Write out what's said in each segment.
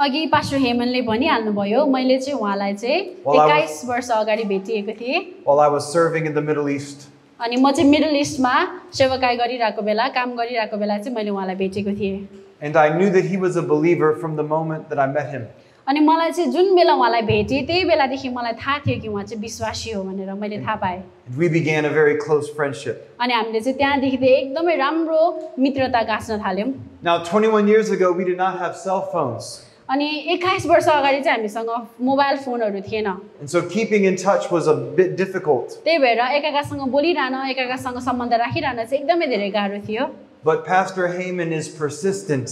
अघि पास्टर हेमनले भनिहाल्नुभयो मैले चाहिँ उहाँलाई चाहिँ Well, I was- एक्काइस वर्ष अगाडि भेटिएको थिएँ while I was serving in the Middle East. अनि म चाहिँ मिडल इस्टमा सेवाकाई गरिरहेको बेला काम गरिरहेको बेला चाहिँ मैले उहाँलाई भेटेको थिएँ And I knew that he was a believer from the moment that I met him. अनि मलाई चाहिँ जुन बेला उहाँलाई भेटेँ त्यही बेलादेखि मलाई थाहा थियो कि उहाँ चाहिँ विश्वासी हो भनेर मैले थाहा पाएँ And we began a very close friendship. अनि हामीले चाहिँ त्यहाँदेखि चाहिँ एकदमै राम्रो मित्रता गाँच्न थाल्यौँ Now, 21 years ago, we did not have cell phones. अनि एक्काइस वर्ष अगाडि चाहिँ हामीसँग मोबाइल फोनहरू थिएन And so keeping in touch was a bit difficult. त्यही भएर एकाकासँग बोलिरहन एकाकासँग सम्बन्ध राखिरहन चाहिँ एकदमै धेरै गाह्रो थियो But Pastor Heyman is persistent.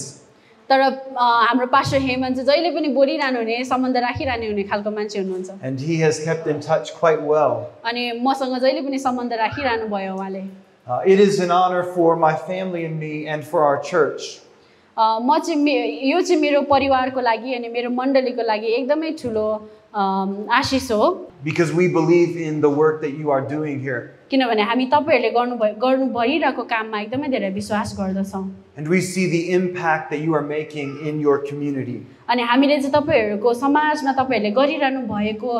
तर अ, हाम्रो पास्टर हेमन चाहिँ जहिले पनि बोलिरहनु हुने सम्बन्ध राखिरहने हुने खालको मान्छे हुनुहुन्छ And he has kept in touch quite well. अनि मसँग जहिले पनि सम्बन्ध राखिरहनु भयो उहाँले Uh, it is an honor for my family and me and for our church. म चाहिँ मे यो चाहिँ मेरो परिवारको लागि अनि मेरो मण्डलीको लागि एकदमै ठुलो आशिष हो because we believe in the work that you are doing here. किनभने हामी तपाईँहरूले गर्नु गर्नु भइरहेको काममा एकदमै धेरै विश्वास गर्दछौँ And we see the impact that you are making in your community. अनि हामीले चाहिँ तपाईँहरूको समाजमा तपाईँहरूले गरिरहनु भएको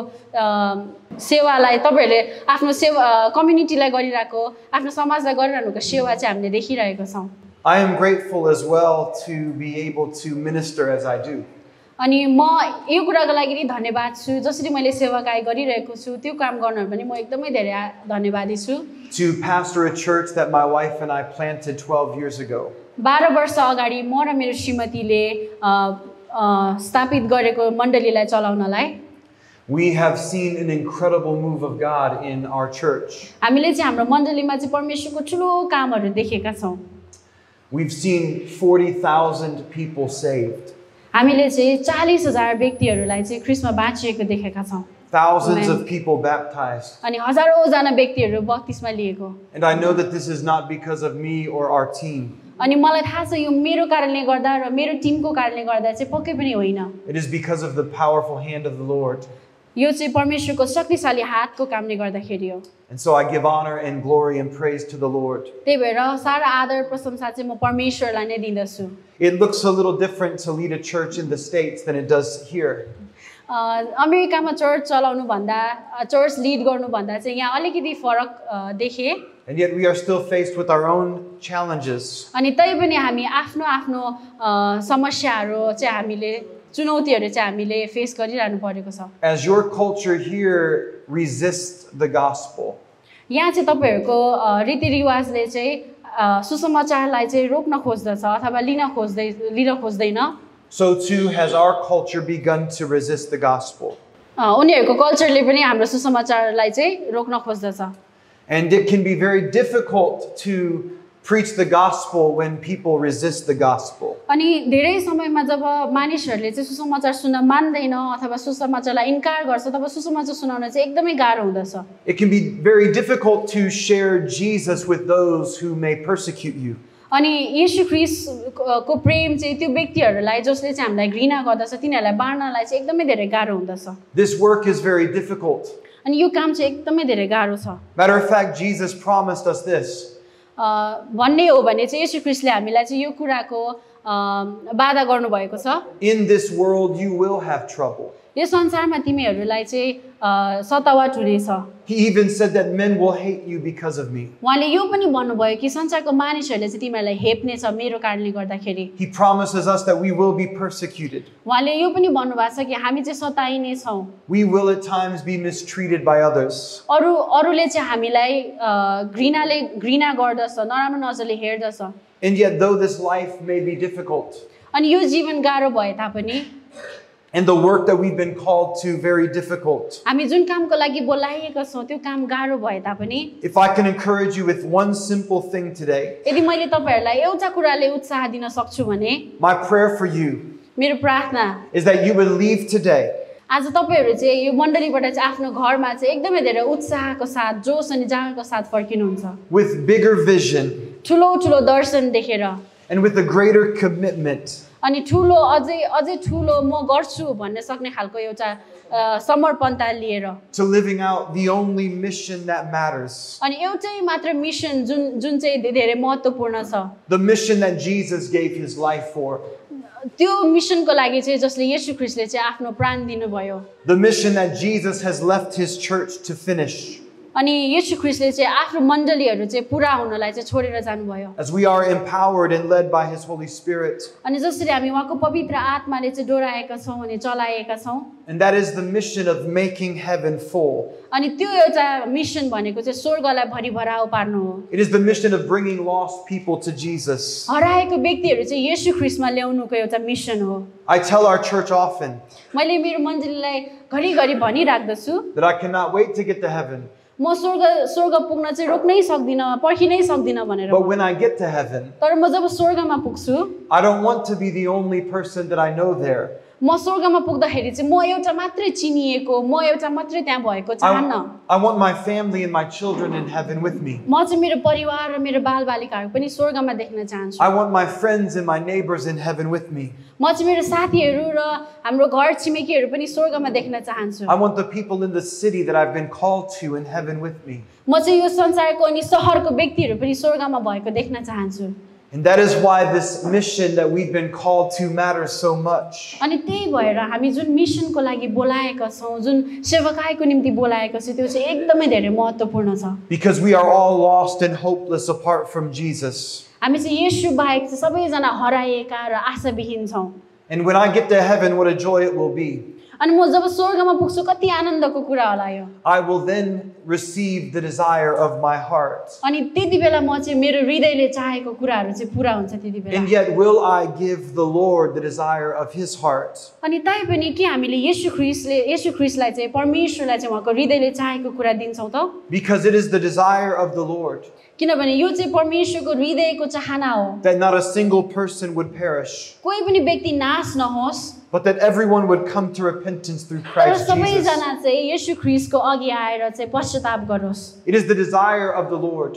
सेवालाई तपाईँहरूले आफ्नो सेवा कम्युनिटीलाई गरिरहेको आफ्नो समाजलाई गरिरहनुको सेवा चाहिँ हामीले देखिरहेको छौँ I am grateful as well to be able to minister as I do. अनि म यो कुराको लागि नि धन्यवाद छु जसरी मैले सेवाकाय गरिरहेको छु त्यो काम गर्नु पनि म एकदमै धेरै आ- धन्यवादी छु To pastor a church that my wife and I planted 12 years ago. बाह्र वर्ष अगाडि म र मेरो श्रीमतीले अ, अ, स्थापित गरेको मण्डलीलाई चलाउनलाई We have seen an incredible move of God in our church. हामीले चाहिँ हाम्रो मण्डलीमा चाहिँ परमेश्वरको ठुलो कामहरू देखेका छौँ We've seen 40,000 people saved, हामीले चाहिँ चालिस हजार व्यक्तिहरूलाई चाहिँ ख्रिस्टमा बाँचिएको देखेका छौँ thousands Amen. of people baptized. अनि हजारौँजना व्यक्तिहरू बत्तिसमा लिएको And I know that this is not because of me or our team. अनि मलाई थाहा छ यो मेरो कारणले गर्दा र मेरो टिमको कारणले गर्दा चाहिँ पक्कै पनि होइन It is because of the powerful hand of the Lord. यो चाहिँ परमेश्वरको शक्तिशाली हातको कामले गर्दाखेरि हो And so I give honor and glory and praise to the Lord. त्यही भएर सारा आदर प्रशंसा चाहिँ म परमेश्वरलाई नै दिँदछु It looks a little different to lead a church in the States than it does here. अ, अमेरिकामा चर्च चलाउनुभन्दा अ, चर्च लिड गर्नुभन्दा चाहिँ यहाँ अलिकति फरक अ, देखेँ And yet we are still faced with our own challenges. अनि तै पनि हामी आफ्नो आफ्नो अ, समस्याहरू चाहिँ हामीले चुनौतीहरू चाहिँ हामीले फेस गरिरहनु परेको छ As your culture here resists the gospel, यहाँ चाहिँ तपाईँहरूको अ, रीतिरिवाजले चाहिँ अ, सुसमाचारलाई चाहिँ रोक्न खोज्दछ अथवा लिन खोज्दै लिन खोज्दैन so too has our culture begun to resist the gospel. अ, उनीहरूको कल्चरले पनि हाम्रो सुसमाचारलाई चाहिँ रोक्न खोज्दछ And it can be very difficult to preach the gospel when people resist the gospel. अनि धेरै समयमा जब मानिसहरूले चाहिँ सुसमाचार सुन्न मान्दैन अथवा सुसमाचारलाई इन्कार गर्छ तब सुसमाचार सुनाउन चाहिँ एकदमै गाह्रो हुँदछ It can be very difficult to share Jesus with those who may persecute you. अनि यीशु ख्रिसको प्रेम चाहिँ त्यो व्यक्तिहरूलाई जसले चाहिँ हामीलाई घृणा गर्दछ तिनीहरूलाई बाँड्नलाई चाहिँ एकदमै धेरै गाह्रो हुँदछ This work is very difficult. अनि यो काम चाहिँ एकदमै धेरै गाह्रो छ Matter of fact, Jesus promised us this अ, भन्ने हो भने चाहिँ यशु क्रिस्टले हामीलाई चाहिँ यो कुराको बाधा गर्नुभएको छ। In this world you will have trouble यो संसारमा तिमीहरूलाई चाहिँ अ, सतावट हुनेछ He even said that men will hate you because of me. उहाँले यो पनि भन्नुभयो कि संसारको मानिसहरूले चाहिँ तिमीहरूलाई हेप्नेछ मेरो कारणले गर्दाखेरि He promises us that we will be persecuted. उहाँले यो पनि भन्नुभएको छ कि हामी चाहिँ सताइने छौँ We will at times be mistreated by others. अरू अरूले चाहिँ हामीलाई अ, घृणाले घृणा गर्दछ नराम्रो नजरले हेर्दछ And yet, though this life may be difficult, अनि यो जीवन गाह्रो भए तापनि and the work that we've been called to very difficult, हामी जुन कामको लागि बोलाइएका छौँ त्यो काम गाह्रो भए तापनि if I can encourage you with one simple thing today, यदि मैले तपाईँहरूलाई एउटा कुराले उत्साह दिन सक्छु भने my prayer for you मेरो प्रार्थना is that you would leave today आज तपाईँहरू चाहिँ यो मण्डलीबाट चाहिँ आफ्नो घरमा चाहिँ एकदमै धेरै उत्साहको साथ जोस अनि जाँगरको साथ फर्किनुहुन्छ with bigger vision ठुलो ठुलो दर्शन देखेर and with a greater commitment अनि ठुलो अझै अझै ठुलो म गर्छु भन्ने सक्ने खालको एउटा अ, समर्पणता लिएर to living out the only mission that matters. अनि एउटै मात्र मिसन जुन जुन चाहिँ धे- धेरै महत्त्वपूर्ण छ The mission that Jesus gave his life for. त्यो मिसनको लागि चाहिँ जसले येशू ख्रिस्टले चाहिँ आफ्नो प्राण दिनुभयो The mission that Jesus has left his church to finish. अनि येशू ख्रिस्टले चाहिँ आफ्नो मण्डलीहरू चाहिँ पुरा हुनलाई चाहिँ छोडेर जानुभयो As we are empowered and led by his Holy Spirit. अनि जसरी हामी उहाँको पवित्र आत्माले चाहिँ डोराएका छौँ अनि चलाएका छौँ And that is the mission of making heaven full. अनि त्यो एउटा मिसन भनेको चाहिँ स्वर्गलाई भरिभराउ पार्नु हो It is the mission of bringing lost people to Jesus. हराएको व्यक्तिहरू चाहिँ येशू ख्रिस्टमा ल्याउनुको एउटा मिसन हो I tell our church often मैले मेरो मण्डलीलाई घरिघरि भनिराख्दछु that I cannot wait to get to heaven. म स्वर्ग स्वर्ग पुग्न चाहिँ रोक्नै सक्दिनँ पर्खिनै सक्दिनँ भनेर But when I get to heaven, तर म जब स्वर्गमा पुग्छु I don't want to be the only person that I know there. म स्वर्गमा पुग्दाखेरि चाहिँ म एउटा मात्रै चिनिएको म एउटा मात्रै त्यहाँ भएको चाहन्न I, I want my family and my children in heaven with me. म चाहिँ मेरो परिवार र मेरो बालबालिकाहरू पनि स्वर्गमा देख्न चाहन्छु I want my friends and my neighbors in heaven with me. म चाहिँ मेरो साथीहरू र हाम्रो घर छिमेकीहरू पनि स्वर्गमा देख्न चाहन्छु I want the people in the city that I've been called to in heaven with me. म चाहिँ यो संसारको अनि सहरको व्यक्तिहरू पनि स्वर्गमा भएको देख्न चाहन्छु And that is why this mission that we've been called to matters so much. अनि त्यही भएर हामी जुन मिसनको लागि बोलाएका छौँ जुन सेवकाईको निम्ति बोलाएको छ त्यो चाहिँ एकदमै धेरै महत्त्वपूर्ण छ Because we are all lost and hopeless apart from Jesus. हामी चाहिँ यसु बाहेक चाहिँ सबैजना हराएका र आशाविहीन छौँ And when I get to heaven, what a joy it will be. अनि म जब स्वर्गमा पुग्छु कति आनन्दको कुरा होला यो। I will then receive the desire of my heart. अनि त्यति बेला म चाहिँ मेरो हृदयले चाहेको कुराहरू चाहिँ पुरा हुन्छ त्यति बेला। And yet, will I give the Lord the desire of his heart? अनि तैपनि के हामीले यसु ख्रिस्टले यसु ख्रिस्टलाई चाहिँ परमेश्वरलाई चाहिँ उहाँको हृदयले चाहेको कुरा दिन्छौँ त? Because it is the desire of the Lord. किनभने यो चाहिँ परमेश्वरको हृदयको चाहना हो। That not a single person would perish, कोही पनि व्यक्ति नाश नहोस्। but that everyone would come to repentance through Christ Jesus. It is the desire of the Lord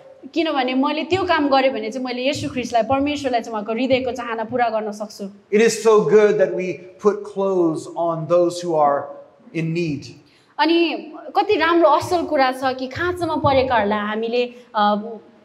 किनभने मैले त्यो काम गरेँ भने चाहिँ मैले यसु ख्रिस्टलाई परमेश्वरलाई चाहिँ उहाँको हृदयको चाहना पुरा गर्न सक्छु It is so good that we put clothes on those who are in need. अनि कति राम्रो असल कुरा छ कि खाँचोमा परेकाहरूलाई हामीले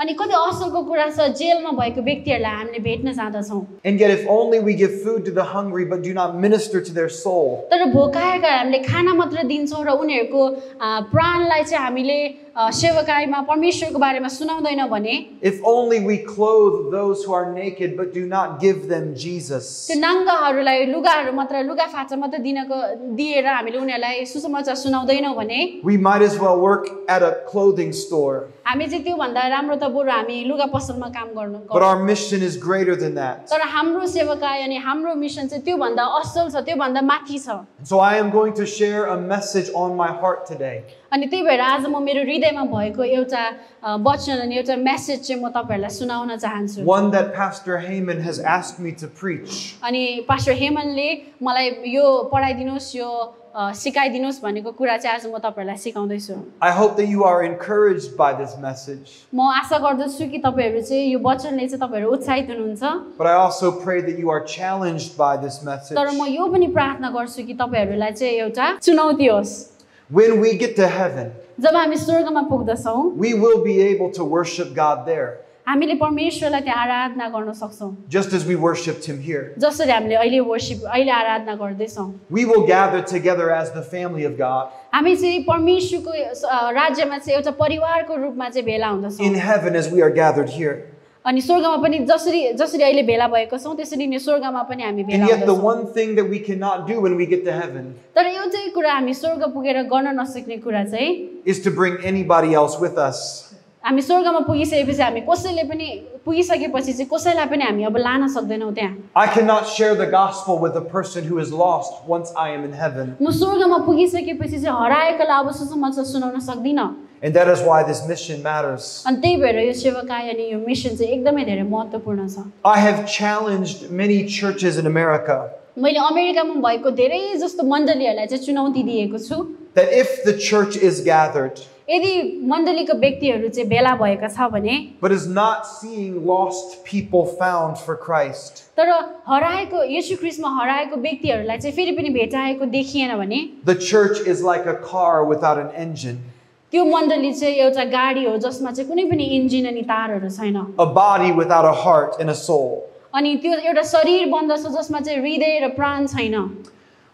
अनि कति असलको कुरा छ जेलमा भएको व्यक्तिहरूलाई हामीले भेट्न जाँदछौँ। And yet, if only we give food to the hungry but do not minister to their soul, तर भोकाएका हामीले खाना मात्र दिन्छौँ र उनीहरूको प्राणलाई चाहिँ हामीले सेवकाईमा परमेश्वरको बारेमा सुनाउँदैनौँ भने if only we clothe those who are naked but do not give them Jesus, त्यो नाङ्गाहरूलाई लुगाहरू मात्र लुगा फाचा मात्र दिनको दिएर हामीले उनीहरूलाई सुसमाचार सुनाउँदैनौँ भने we might as well work at a clothing store. हामी चाहिँ त्योभन्दा राम्रो त बरु हामी लुगा पसलमा काम गर्नु But our mission is greater than that. तर हाम्रो सेवकाई अनि हाम्रो मिसन चाहिँ त्योभन्दा असल छ त्योभन्दा माथि छ So I am going to share a message on my heart today. अनि त्यही भएर आज म मेरो हृदयमा भएको एउटा अ, वचन अनि एउटा मेसेज चाहिँ म तपाईँहरूलाई सुनाउन चाहन्छु One that Pastor Heyman has asked me to preach. अनि पास्टर हेमनले मलाई यो पढाइदिनुहोस् यो अ, सिकाइदिनुहोस् भनेको कुरा चाहिँ आज म तपाईँहरूलाई सिकाउँदैछु I hope that you are encouraged by this message. म आशा गर्दछु कि तपाईँहरू चाहिँ यो वचनले चाहिँ तपाईँहरू उत्साहित हुनुहुन्छ But I also pray that you are challenged by this message. तर म यो पनि प्रार्थना गर्छु कि तपाईँहरूलाई चाहिँ एउटा चुनौती होस् When we get to heaven, जब हामी स्वर्गमा पुग्दछौँ we will be able to worship God there. हामीले परमेश्वरलाई त्यहाँ आराधना गर्न सक्छौँ just as we worshiped him here. जसरी हामीले अहिले वर्सिप अहिले आराधना गर्दैछौँ We will gather together as the family of God हामी चाहिँ परमेश्वरको अ, राज्यमा चाहिँ एउटा परिवारको रूपमा चाहिँ भेला in हुँदछौँ heaven as we are gathered here. अनि स्वर्गमा पनि जसरी जसरी अहिले भेला भएको छौँ त्यसरी नै स्वर्गमा पनि हामी भेला And yet, the हुँदछौँ one thing that we cannot do when we get to heaven तर एउटै कुरा हामी स्वर्ग पुगेर गर्न नसक्ने कुरा चाहिँ is to bring anybody else with us. हामी स्वर्गमा पुगिसकेपछि हामी कसैले पनि पुगिसकेपछि चाहिँ कसैलाई पनि हामी अब लान सक्दैनौँ त्यहाँ I cannot share the gospel with a person who is lost once I am in heaven. म स्वर्गमा पुगिसकेपछि चाहिँ हराएकोलाई अब सुसमाचार सुनाउन सक्दिनँ And that is why this mission matters. अनि त्यही भएर यो सेवाकाय अनि यो मिसन चाहिँ एकदमै धेरै महत्त्वपूर्ण छ I have challenged many churches in America मैले अमेरिकामा भएको धेरै जस्तो मण्डलीहरूलाई चाहिँ चुनौती दिएको छु that if the church is gathered यदि मण्डलीको व्यक्तिहरू चाहिँ भेला भएका छ भने but is not seeing lost people found for Christ, तर हराएको यशु ख्रिस्टमा हराएको व्यक्तिहरूलाई चाहिँ फेरि पनि भेटाएको देखिएन भने the church is like a car without an engine, त्यो मण्डली चाहिँ एउटा गाडी हो जसमा चाहिँ कुनै पनि इन्जिन अनि तारहरू छैन a body without a heart and a soul. अनि त्यो एउटा शरीर बन्दछ जसमा चाहिँ हृदय र प्राण छैन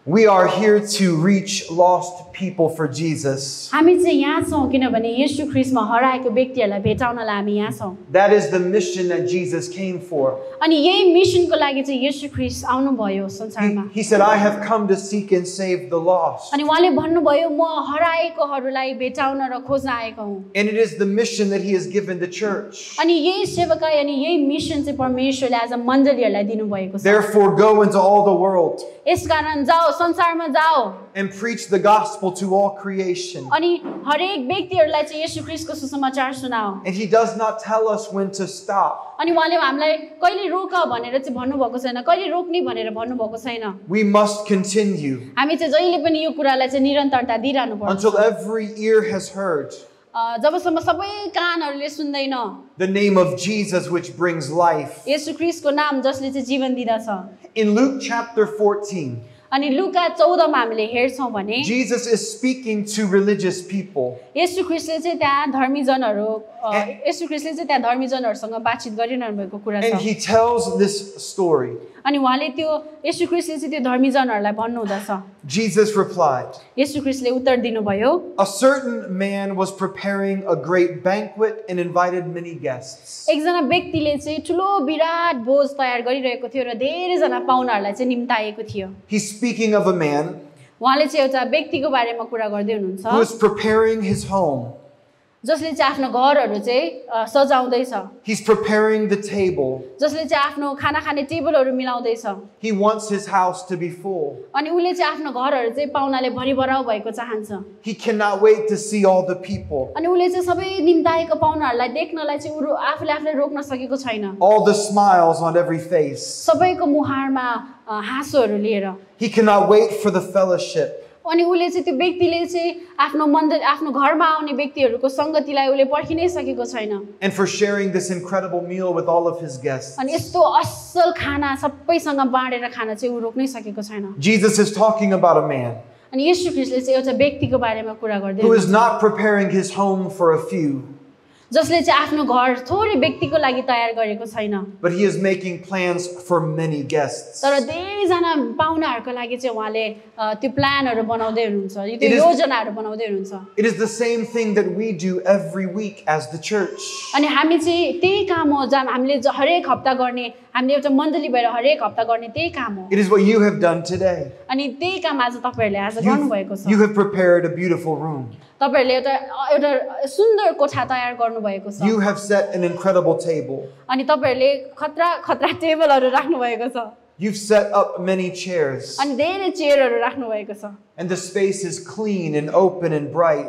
We are here to reach lost people for Jesus. हामी चाहिँ यहाँ छौँ किनभने यशु ख्रिस्टमा हराएको व्यक्तिहरूलाई भेटाउनलाई हामी यहाँ छौँ That is the mission that Jesus came for. अनि यही मिसनको लागि चाहिँ यशु ख्रिस्ट आउनुभयो He, संसारमा he said, I have come to seek and save the lost. अनि उहाँले भन्नुभयो म हराएकोहरूलाई भेटाउन र खोज्न आएको हुँ And it is the mission that He has given the church. अनि यही सेवकाई अनि यही मिसन चाहिँ परमेश्वरले आज मण्डलीहरूलाई दिनुभएको छ Therefore, go into all the world यसकारण जाओ संसारमा जाओ and preach the gospel to all creation. अनि हरेक व्यक्तिहरूलाई चाहिँ यशु ख्रिस्टको सुसमाचार सुनाओ And He does not tell us when to stop. अनि उहाँले हामीलाई कहिले रोक भनेर चाहिँ भन्नुभएको छैन कहिले रोक्ने भनेर भन्नुभएको छैन We must continue हामी चाहिँ जहिले पनि यो कुरालाई चाहिँ निरन्तरता दिइरहनु पर्छ until every ear has heard अ, जबसम्म सबै कानहरूले सुन्दैन the name of Jesus, which brings life. Yesu ख्रिस्टको नाम जसले चाहिँ जीवन दिँदछ In Luke chapter 14, अनि लुका चौधमा हामीले हेर्छौँ भने Jesus is speaking to religious people. Yesu ख्रिस्टले चाहिँ त्यहाँ धर्मीजनहरू अ, ए- यसु ख्रिस्टले चाहिँ त्यहाँ धर्मीजनहरूसँग बातचित गरिरहनु भएको कुरा And छ he tells this story. अनि उहाँले त्यो यसु ख्रिस्टले चाहिँ त्यो धर्मीजनहरूलाई भन्नुहुँदछ Jesus replied, यसु ख्रिस्टले उत्तर दिनुभयो A certain man was preparing a great banquet and invited many guests. एकजना व्यक्तिले चाहिँ ठुलो विराट भोज तयार गरिरहेको थियो र धेरैजना पाहुनाहरूलाई चाहिँ निम्ताएको थियो He's speaking of a man उहाँले चाहिँ एउटा व्यक्तिको बारेमा कुरा गर्दै who हुनुहुन्छ is preparing his home. जसले चाहिँ आफ्नो घरहरू चाहिँ अ, सजाउँदैछ He's preparing the table. जसले चाहिँ आफ्नो खाना खाने टेबलहरू मिलाउँदैछ He wants his होuse to be full. अनि उसले चाहिँ आफ्नो घरहरू चाहिँ पाहुनाले भरिभराउ भएको चाहन्छ He cannot wait to see all the people, अनि उसले चाहिँ सबै निम्ताएको पाहुनाहरूलाई देख्नलाई चाहिँ उ रो- आफूले आफूलाई रोक्न सकेको छैन all the smiles on every face. सबैको मुहारमा अ, हाँसोहरू लिएर He cannot wait for the fellowship. अनि उसले चाहिँ त्यो व्यक्तिले चाहिँ आफ्नो मन्दिर आफ्नो घरमा आउने व्यक्तिहरूको सङ्गतिलाई उसले पर्खि नै सकेको छैन and for sharing this incredible meal with all of his guests. अनि यस्तो असल खाना सबैसँग बाँडेर खान चाहिँ ऊ रोक्नै सकेको छैन Jesus is talking about a man अनि यशु ख्रिस्टले चाहिँ एउटा व्यक्तिको बारेमा कुरा गर्दै who is हुनुहुन्छ। not preparing his home for a few, जसले चाहिँ आफ्नो घर थोरै व्यक्तिको लागि तयार गरेको छैन but he is making plans for many guests. तर धेरैजना पाहुनाहरूको लागि चाहिँ उहाँले त्यो प्लानहरू बनाउँदै हुनुहुन्छ यो त्यो योजनाहरू बनाउँदै हुनुहुन्छ It is the same thing that we do every week as the church. अनि हामी चाहिँ त्यही काम हो जहाँ हामीले हरेक हप्ता गर्ने हामीले एउटा मण्डली भएर हरेक हप्ता गर्ने त्यही काम हो It is what you have done today. अनि त्यही काम आज तपाईँहरूले आज गर्नुभएको You, you छ have prepared a beautiful room. तपाईँहरूले एउटा एउटा सुन्दर कोठा तयार गर्नुभएको छ You have set an incredible table. अनि तपाईँहरूले खतरा खतरा टेबलहरू राख्नुभएको छ You've set up many chairs. अनि धेरै चेयरहरू राख्नुभएको छ And the space is clean and open and bright.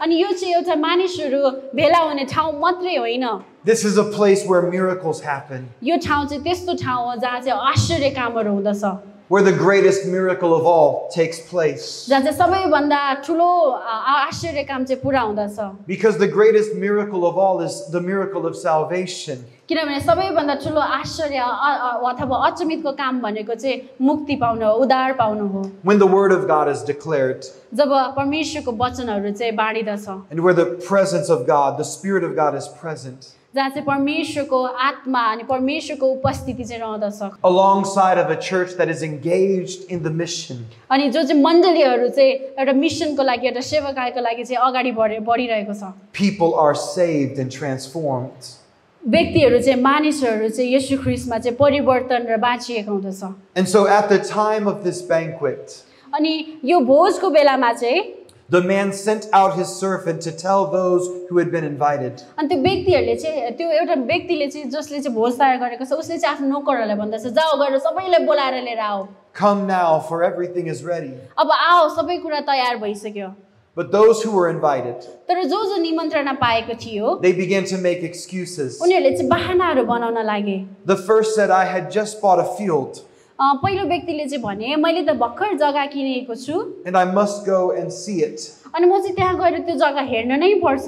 अनि यो चाहिँ एउटा मानिसहरू भेला हुने ठाउँ मात्रै होइन This is a place where miracles happen, यो ठाउँ चाहिँ त्यस्तो ठाउँ हो जहाँ चाहिँ आश्चर्य कामहरू हुँदछ where the greatest miracle of all takes place. जहाँ चाहिँ सबैभन्दा ठुलो आ- आश्चर्य काम चाहिँ पुरा हुँदछ Because the greatest miracle of all is the miracle of salvation. किनभने सबैभन्दा ठुलो आश्चर्य अ- अ- अथवा अचम्मितको काम भनेको चाहिँ मुक्ति पाउनु हो उद्धार पाउनु हो When the word of God is declared, जब परमेश्वरको वचनहरू चाहिँ बाँडिदछ and where the presence of God, the Spirit of God is present, जहाँ चाहिँ परमेश्वरको आत्मा अनि परमेश्वरको उपस्थिति चाहिँ रहँदछ alongside of a church that is engaged in the mission. अनि जो चाहिँ मण्डलीहरू चाहिँ एउटा मिसनको लागि एउटा सेवाकायको लागि चाहिँ अगाडि बढे बढिरहेको छ People are saved and transformed. व्यक्तिहरू चाहिँ मानिसहरू चाहिँ यसु ख्रिस्टमा चाहिँ परिवर्तन र बाँचिएको हुँदछ And so at the time of this banquet, अनि यो भोजको बेलामा चाहिँ the man sent out his servant to tell those who had been invited. अनि त्यो व्यक्तिहरूले चाहिँ त्यो एउटा व्यक्तिले चाहिँ जसले चाहिँ भोज तयार गरेको छ उसले चाहिँ आफ्नो नोकरहरूलाई भन्दछ जाऊ गएर सबैलाई बोलाएर लिएर आऊ Come now, for everything is ready. अब आओ सबै कुरा तयार भइसक्यो But those who were invited, तर जो जो निमन्त्रणा पाएको थियो they began to make excuses. उनीहरूले चाहिँ बाहनाहरू बनाउन लागे The first said, I had just bought a field अँ, पहिलो व्यक्तिले चाहिँ भने मैले त भर्खर जग्गा किनेको छु and I must go and see it. अनि म चाहिँ त्यहाँ गएर त्यो जग्गा हेर्न नै पर्छ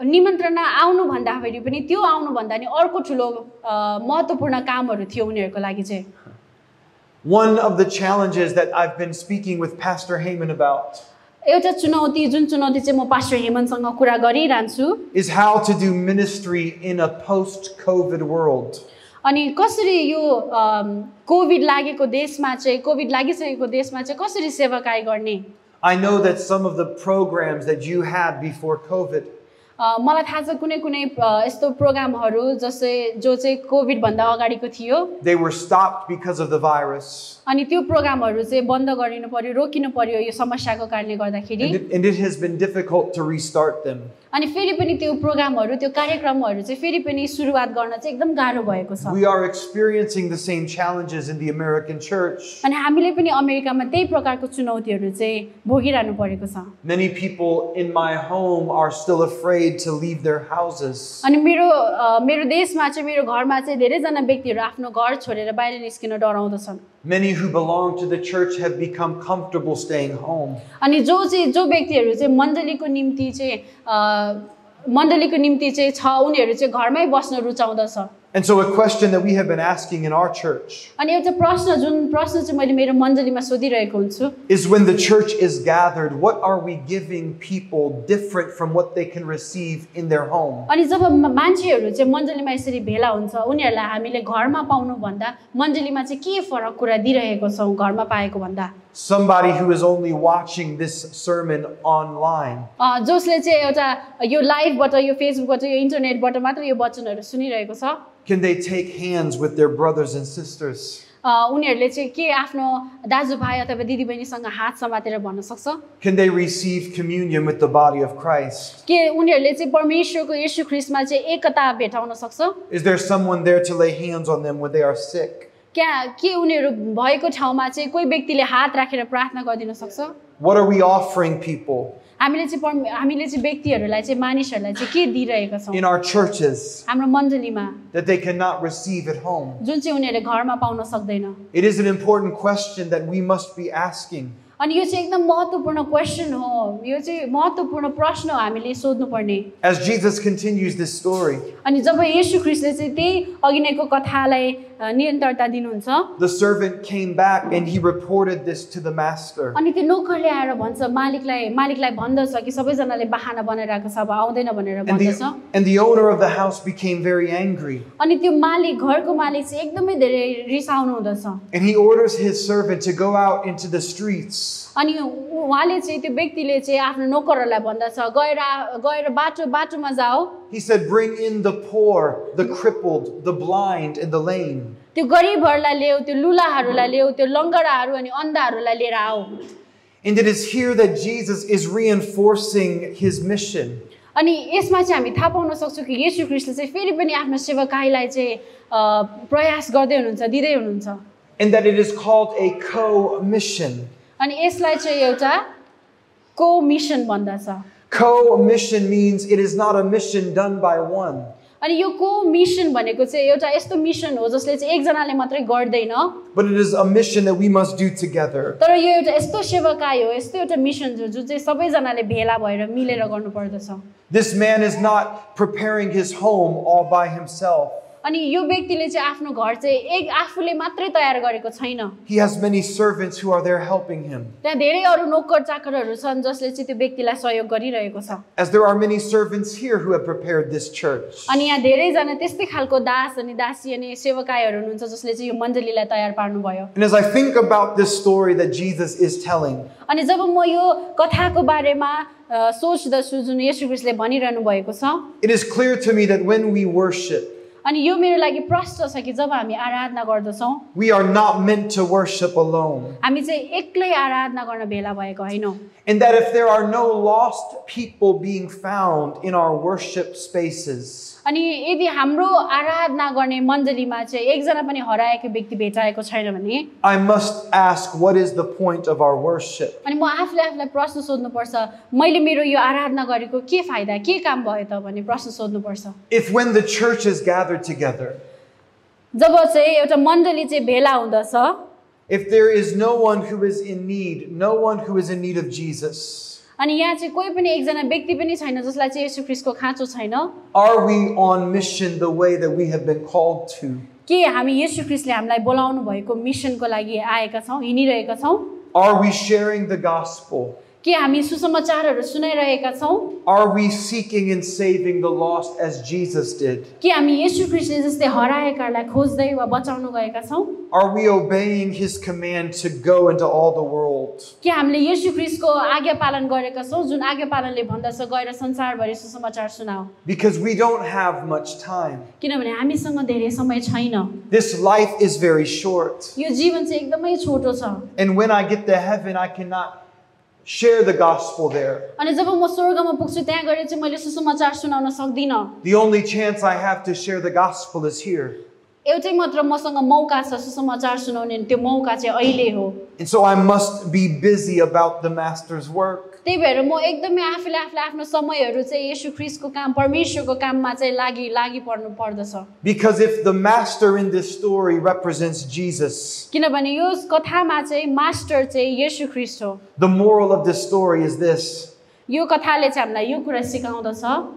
निमन्त्रणा आउनुभन्दाखेरि पनि त्यो आउनुभन्दा नि अर्को ठुलो अ, महत्त्वपूर्ण कामहरू थियो उनीहरूको लागि चाहिँ One of the challenges that I've been speaking with Pastor Heyman about एउटा चुनौती जुन चुनौती चाहिँ म पास्टर हेमनसँग कुरा गरिरहन्छु is how to do ministry in a post COVID world. अनि कसरी यो अम, कोभिड लागेको देशमा चाहिँ कोभिड लागिसकेको देशमा चाहिँ कसरी सेवाकाई गर्ने I know that some of the programs that you had before COVID अ, मलाई थाहा छ कुनै कुनै यस्तो प्रोग्रामहरू जस्तै जो चाहिँ कोभिडभन्दा अगाडिको थियो they were stopped because of the virus. अनि त्यो प्रोग्रामहरू चाहिँ बन्द गरिनु पर्यो रोकिनु पर्यो यो समस्याको कारणले गर्दाखेरि And it, and it has been difficult to restart them. अनि फेरि पनि त्यो प्रोग्रामहरू त्यो कार्यक्रमहरू चाहिँ फेरि पनि सुरुवात गर्न चाहिँ एकदम गाह्रो भएको छ We are experiencing the same challenges in the American church. अनि हामीले पनि अमेरिकामा त्यही प्रकारको चुनौतीहरू चाहिँ भोगिरहनु परेको छ Many people in my home are still afraid to leave their houses. अनि मेरो अ, मेरो देशमा चाहिँ मेरो घरमा चाहिँ धेरैजना व्यक्तिहरू आफ्नो घर छोडेर बाहिर निस्किन डराउँदछन् Many who belong to the church have become comfortable staying home. अनि जो चाहिँ जो व्यक्तिहरू चाहिँ मण्डलीको निम्ति चाहिँ अ, मण्डलीको निम्ति चाहिँ छ उनीहरू चाहिँ घरमै बस्न रुचाउँदछ And so, a question that we have been asking in our church अनि एउटा प्रश्न जुन प्रश्न चाहिँ मैले मेरो मण्डलीमा सोधिरहेको हुन्छु is when the church is gathered, what are we giving people different from what they can receive in their home? अनि जब म- मान्छेहरू चाहिँ मण्डलीमा यसरी भेला हुन्छ उनीहरूलाई हामीले घरमा पाउनुभन्दा मण्डलीमा चाहिँ के फरक कुरा दिइरहेको छौँ घरमा पाएको भन्दा Somebody who is only watching this sermon online. अ, जसले चाहिँ एउटा यो लाइभबाट यो फेसबुकबाट यो इन्टरनेटबाट मात्र यो वचनहरू सुनिरहेको छ Can they take hands with their brothers and sisters? अ, उनीहरूले चाहिँ के आफ्नो दाजुभाइ अथवा दिदीबहिनीसँग हात समातेर भन्न सक्छ Can they receive communion with the body of Christ? के उनीहरूले चाहिँ परमेश्वरको यशु ख्रिस्टमा चाहिँ एकता भेटाउन सक्छ Is there someone there to lay hands on them when they are sick? क्या के उनीहरू भएको ठाउँमा चाहिँ कोही व्यक्तिले हात राखेर प्रार्थना गरिदिन सक्छ What are we offering people हामीले चाहिँ परमे- हामीले चाहिँ व्यक्तिहरूलाई चाहिँ मानिसहरूलाई चाहिँ के दिइरहेका छौँ in our churches हाम्रो मण्डलीमा that they cannot receive at home? जुन चाहिँ उनीहरूले घरमा पाउन सक्दैन It is an important question that we must be asking. अनि यो चाहिँ एकदम महत्त्वपूर्ण क्वेसन हो यो चाहिँ महत्त्वपूर्ण प्रश्न हो हामीले सोध्नुपर्ने As Jesus continues this story, अनि जब येशू ख्रिस्टले चाहिँ त्यही अघि नैको कथालाई अ, निरन्तरता दिनुहुन्छ the servant came back and he reported this to the master. अनि त्यो नोकरले आएर भन्छ मालिकलाई मालिकलाई भन्दछ कि सबैजनाले बाहना बनाइरहेको छ अब आउँदैन भनेर And भन्दछ the, and the owner of the house became very angry. अनि त्यो मालिक घरको मालिक चाहिँ एकदमै धेरै रिसाउनु हुँदछ And he orders his servant to go out into the streets अनि उ- उहाँले चाहिँ त्यो व्यक्तिले चाहिँ आफ्नो नोकरहरूलाई भन्दछ गएर आ- गएर बाटो बाटोमा जाऊ He said, Bring in the poor, the crippled, the blind, and the lame. त्यो गरिबहरूलाई ल्याऊ त्यो लुलाहरूलाई ल्याऊ त्यो लङ्गडाहरू अनि अन्धाहरूलाई लिएर आऊ And it is here that Jesus is reinforcing his mission. अनि यसमा चाहिँ हामी थाहा पाउन सक्छौँ कि येशू ख्रिस्टले चाहिँ फेरि पनि आफ्नो सेवकाईलाई चाहिँ अ, प्रयास गर्दै हुनुहुन्छ दिँदै हुनुहुन्छ And that it is called a co mission. अनि यसलाई चाहिँ एउटा को मिसन भन्दछ Co mission means it is not a mission done by one, अनि यो को मिसन भनेको चाहिँ एउटा यस्तो मिसन हो जसले चाहिँ एकजनाले मात्रै गर्दैन but it is a mission that we must do together. तर यो एउटा यस्तो सेवकाई हो यस्तो एउटा मिसन हो जुन चाहिँ सबैजनाले भेला भएर मिलेर गर्नुपर्दछ This man is not preparing his home all by himself. अनि यो व्यक्तिले चाहिँ आफ्नो घर चाहिँ एक आफूले मात्रै तयार गरेको छैन He has many servants who are there helping him. त्यहाँ धेरै अरू नोकर चाकरहरू छन् जसले चाहिँ त्यो व्यक्तिलाई सहयोग गरिरहेको छ As there are many servants here who have prepared this church. अनि यहाँ धेरैजना त्यस्तै खालको दास अनि दासी अनि सेवकाईहरू हुनुहुन्छ जसले चाहिँ यो मण्डलीलाई तयार पार्नुभयो And as I think about this story that Jesus is telling, अनि जब म यो कथाको बारेमा अ, सोच्दछु जुन यशु ख्रिस्टले भनिरहनु भएको छ it is clear to me that when we worship, अनि यो मेरो लागि प्रश्न छ कि जब हामी आराधना गर्दछौँ we are not meant to worship alone. हामी चाहिँ एक्लै आराधना गर्न भेला भएको होइनौँ And that if there are no lost people being found in our worship spaces, अनि यदि हाम्रो आराधना गर्ने मण्डलीमा चाहिँ एकजना पनि हराएको व्यक्ति भेटाएको छैन भने I must ask what is the point of our worship? अनि म आफूले आफूलाई प्रश्न सोध्नुपर्छ मैले मेरो यो आराधना गरेको के फाइदा के काम भयो त भन्ने प्रश्न सोध्नुपर्छ If when the church is gathered together, जब चाहिँ एउटा मण्डली चाहिँ भेला हुँदछ if there is no one who is in need, no one who is in need of Jesus, अनि यहाँ चाहिँ कोही पनि एकजना व्यक्ति पनि छैन जसलाई चाहिँ यसो ख्रिस्टको खाँचो छैन are we on mission the way that we have been called to? के हामी यसु ख्रिस्टले हामीलाई बोलाउनु भएको मिसनको लागि आएका छौँ हिँडिरहेका छौँ Are we sharing the gospel? के हामी सुसमाचारहरू सुनाइरहेका छौँ Are we seeking and saving the lost as Jesus did? के हामी यसु ख्रिस्टले जस्तै हराएकाहरूलाई खोज्दै वा बचाउनु गएका छौँ Are we obeying his command to go into all the world? के हामीले यसु ख्रिस्टको आज्ञा पालन गरेका छौँ जुन आज्ञा पालनले भन्दछ गएर संसारभरि सुसमाचार सुनाऊ Because we don't have much time. किनभने हामीसँग धेरै समय छैन This life is very short. यो जीवन चाहिँ एकदमै छोटो छ And when I get to heaven, I cannot share the gospel there. अनि जब म स्वर्गमा पुग्छु त्यहाँ गएर चाहिँ मैले सुसमाचार सुनाउन सक्दिनँ The only chance I have to share the gospel is here. एउटै मात्र मसँग मौका छ सुसमाचार सुनाउने त्यो मौका चाहिँ अहिले हो And so I must be busy about the master's work. त्यही भएर म एकदमै आफूले आफूलाई आफ्नो समयहरू चाहिँ यसु ख्रिस्टको काम परमेश्वरको काममा चाहिँ लागि लागि पर्नु पर्दछ। Because if the master in this story represents Jesus, किनभने यो कथामा चाहिँ मास्टर चाहिँ यसु ख्रिस्ट हो। the moral of this story is this. यो कथाले चाहिँ हामीलाई यो कुरा सिकाउँदछ।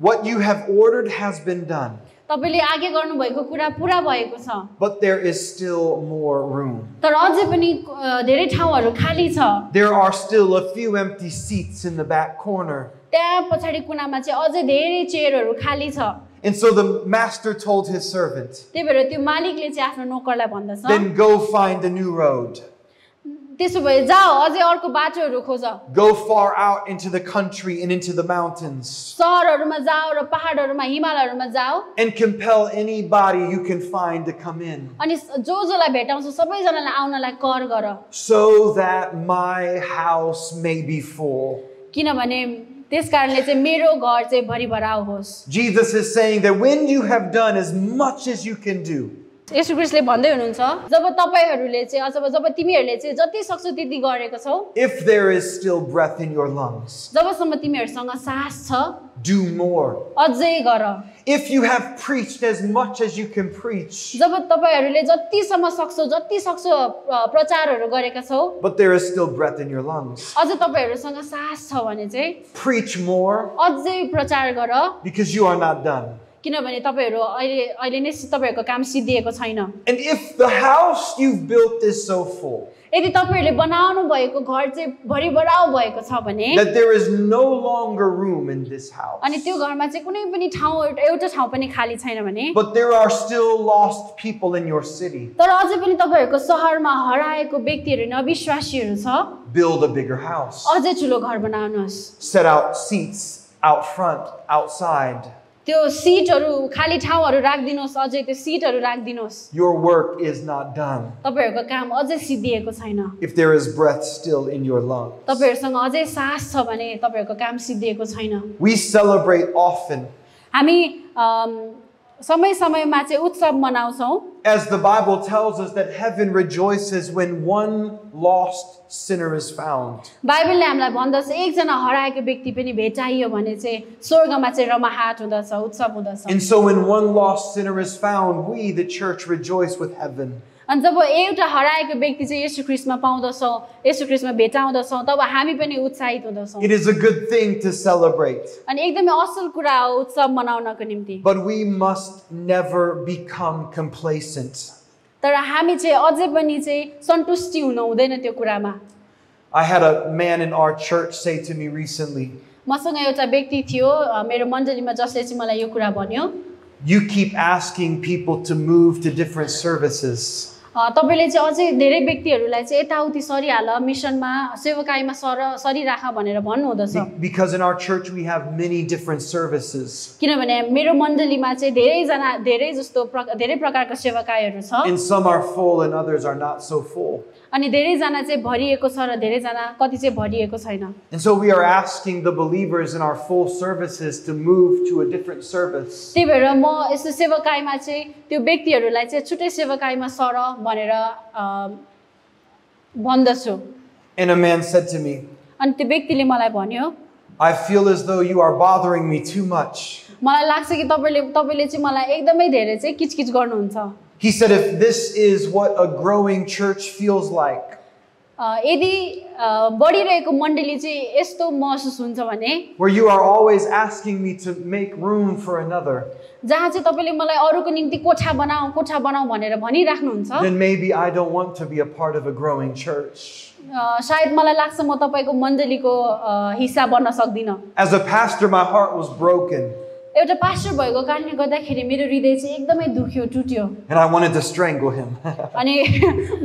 What you have ordered has been done, तपाईँले आगे गर्नुभएको कुरा पुरा भएको छ but there is still more room. तर अझै पनि अ, धेरै ठाउँहरू खाली छ There are still a few empty seats in the back corner. त्यहाँ पछाडि कुनामा चाहिँ अझै धेरै चेयरहरू खाली छ And so the master told his servant, त्यही भएर त्यो मालिकले चाहिँ आफ्नो नोकरलाई भन्दछ Then go find a new road. त्यसो भए जाऊ अझै अर्को बाटोहरू खोज Go far out into the country and into the mountains. सहरहरूमा जाऊ र पहाडहरूमा हिमालहरूमा जाऊ And compel anybody you can find to come in. अनि जो जसलाई भेटाउँछ सबैजनालाई आउनलाई कर गर So that my house may be full. किनभने त्यस कारणले चाहिँ मेरो घर चाहिँ भरिभराउ होस् Jesus is saying that when you have done as much as you can do, Yesu क्रिस्टले भन्दै हुनुहुन्छ जब तपाईँहरूले चाहिँ अथवा जब तिमीहरूले चाहिँ जति सक्छौ त्यति गरेको छौ if there is still breath in your lungs, जबसम्म तिमीहरूसँग सास छ do more. अझै गर If you have preached as much as you can preach, जब तपाईँहरूले जतिसम्म सक्छौ जति सक्छौ अ, प्रचारहरू गरेका छौ but there is still breath in your lungs, अझ तपाईँहरूसँग सास छ भने चाहिँ preach more अझै प्रचार गर because you are not done. किनभने तपाईँहरू अहिले अहिले नै तपाईँहरूको काम सिद्धिएको छैन And if the house you've built is so full यदि तपाईँहरूले बनाउनु भएको घर चाहिँ भरिभराउ भएको छ भने that there is no longer room in this house, अनि त्यो घरमा चाहिँ कुनै पनि ठाउँ एउटा एउटा ठाउँ पनि खाली छैन भने but there are still lost people in your city, तर अझै पनि तपाईँहरूको सहरमा हराएको व्यक्तिहरू नविश्वासीहरू छ build a bigger house. अझै ठुलो घर बनाउनुहोस् Set out seats out front, outside. त्यो सिटहरू खाली ठाउँहरू राखिदिनुहोस् अझै त्यो सिटहरू राखिदिनुहोस् Your work is not done तपाईँहरूको काम अझै सिद्धिएको छैन if there is breath still in your lungs. तपाईँहरूसँग अझै सास छ भने तपाईँहरूको काम सिद्धिएको छैन We celebrate often हामी अम, समय समयमा चाहिँ उत्सव मनाउँछौँ as the Bible tells us that heaven rejoices when one lost sinner is found. बाइबलले हामीलाई भन्दछ एकजना हराएको व्यक्ति पनि भेटाइयो भने चाहिँ स्वर्गमा चाहिँ रमाहाट हुँदछ उत्सव हुँदछ And so when one lost sinner is found, we, the church, rejoice with heaven. अनि जब एउटा हराएको व्यक्ति चाहिँ यसु ख्रिस्टमा पाउँदछौँ यसु ख्रिस्टमा भेटाउँदछौँ तब हामी पनि उत्साहित हुँदछौँ It is a good thing to celebrate, अनि एकदमै असल कुरा हो उत्सव मनाउनको निम्ति but we must never become complacent. तर हामी चाहिँ अझै पनि चाहिँ सन्तुष्टि हुनु हुँदैन त्यो कुरामा I had a man in our church say to me recently, मसँग एउटा व्यक्ति थियो अ, मेरो मण्डलीमा जसले चाहिँ मलाई यो कुरा भन्यो You keep asking people to move to different services. अ, तपाईँले चाहिँ अझै धेरै व्यक्तिहरूलाई चाहिँ यताउति सरिहाल मिसनमा सेवकाईमा सर सरिराख भनेर भन्नुहुँदछ Be- Because in our church we have many different services. किनभने मेरो मण्डलीमा चाहिँ धेरैजना धेरै जस्तो प्रक धेरै प्रकारका सेवकाईहरू छ And some are full and others are not so full. अनि धेरैजना चाहिँ भरिएको छ र धेरैजना कति चाहिँ भरिएको छैन And so we are asking the believers in our full services to move to a different service. त्यही भएर म यस्तो सेवकाईमा चाहिँ त्यो व्यक्तिहरूलाई चाहिँ छुट्टै सेवकाईमा सर भनेर भन्दछु And a man said to me, अनि त्यो व्यक्तिले मलाई भन्यो I feel as though you are bothering me too much. मलाई लाग्छ कि तपाईँले तपाईँले चाहिँ मलाई एकदमै धेरै चाहिँ किचकिच गर्नुहुन्छ He said, if this is what a growing church feels like, अ, यदि अ, बढिरहेको मण्डली चाहिँ यस्तो महसुस हुन्छ भने where you are always asking me to make room for another, जहाँ चाहिँ तपाईँले मलाई अरूको निम्ति कोठा बनाऊ कोठा बनाऊ भनेर भनिराख्नुहुन्छ then maybe I don't want to be a part of a growing church. अ, सायद मलाई लाग्छ म तपाईँको मण्डलीको अ, हिस्सा बन्न सक्दिनँ As a pastor, my heart was broken एउटा पास्टर भएको कारणले गर्दाखेरि मेरो हृदय चाहिँ एकदमै दुख्यो टुट्यो and I wanted to strangle him. अनि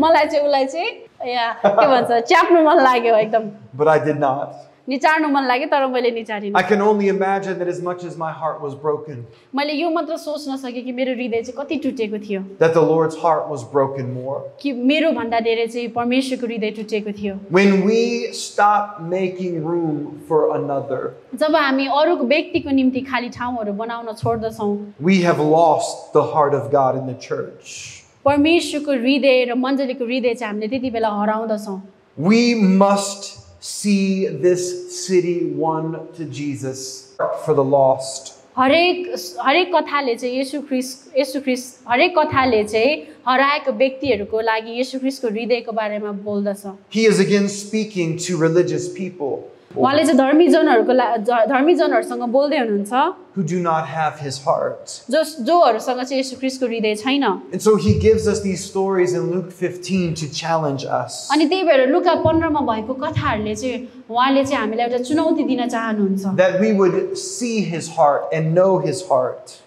मलाई चाहिँ उसलाई चाहिँ या के भन्छ च्याप्नु मन लाग्यो एकदम but I did not. निचार्नु मन लाग्यो तर मैले निचारिनँ I can only imagine that as much as my heart was broken, मैले यो मात्र सोच्न सकेँ कि मेरो हृदय चाहिँ कति टुटेको थियो that the Lord's heart was broken more. कि मेरो भन्दा धेरै चाहिँ परमेश्वरको हृदय टुटेको थियो When we stop making room for another, जब हामी अरूको व्यक्तिको निम्ति खाली ठाउँहरू बनाउन छोड्दछौँ we have lost the heart of God in the church. परमेश्वरको हृदय र मण्डलीको हृदय चाहिँ हामीले त्यति बेला हराउँदछौँ We must see this city won to Jesus for the lost. हरेक हरेक कथाले चाहिँ यसु ख्रिस यसु ख्रिस हरेक कथाले चाहिँ हराएको व्यक्तिहरूको लागि यसु ख्रिसको हृदयको बारेमा बोल्दछ He is again speaking to religious people उहाँले चाहिँ धर्मीजनहरूको ला ज- धर्मीजनहरूसँग बोल्दै हुनुहुन्छ who do not have his heart. जो जोहरूसँग चाहिँ यसु ख्रिसको हृदय छैन And so he gives us these stories in Luke 15 to challenge us. अनि त्यही भएर लुका पन्ध्रमा भएको कथाहरूले चाहिँ उहाँले चाहिँ हामीलाई एउटा चुनौती दिन चाहनुहुन्छ That we would see his heart and know his heart.